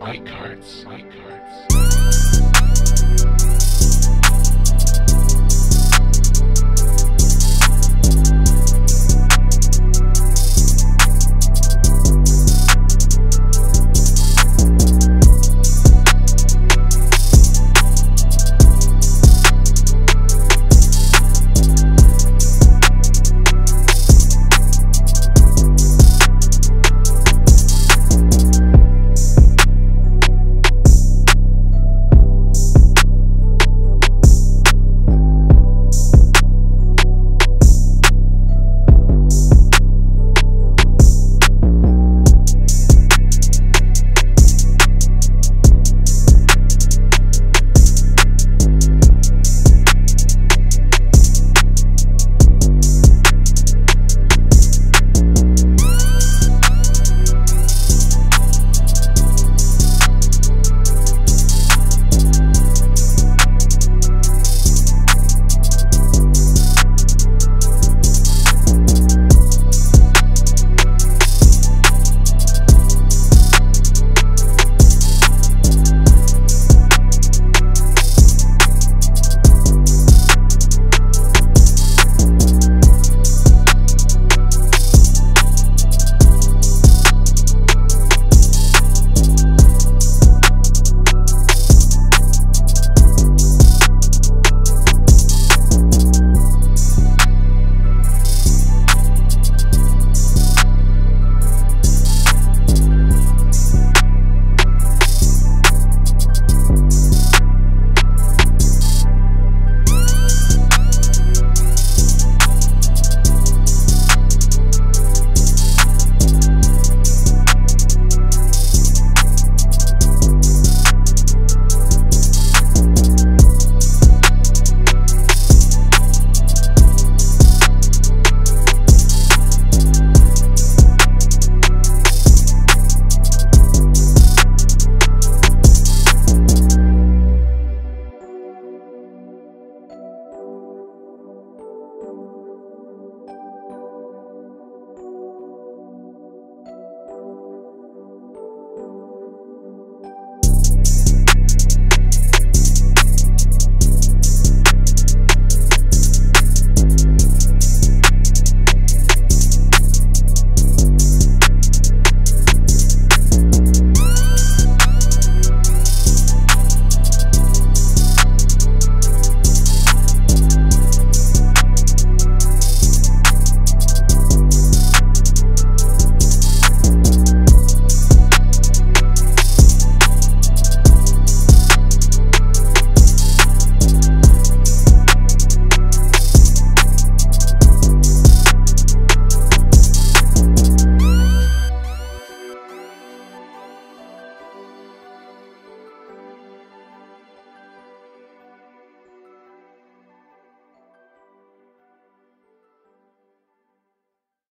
My cards. My cards.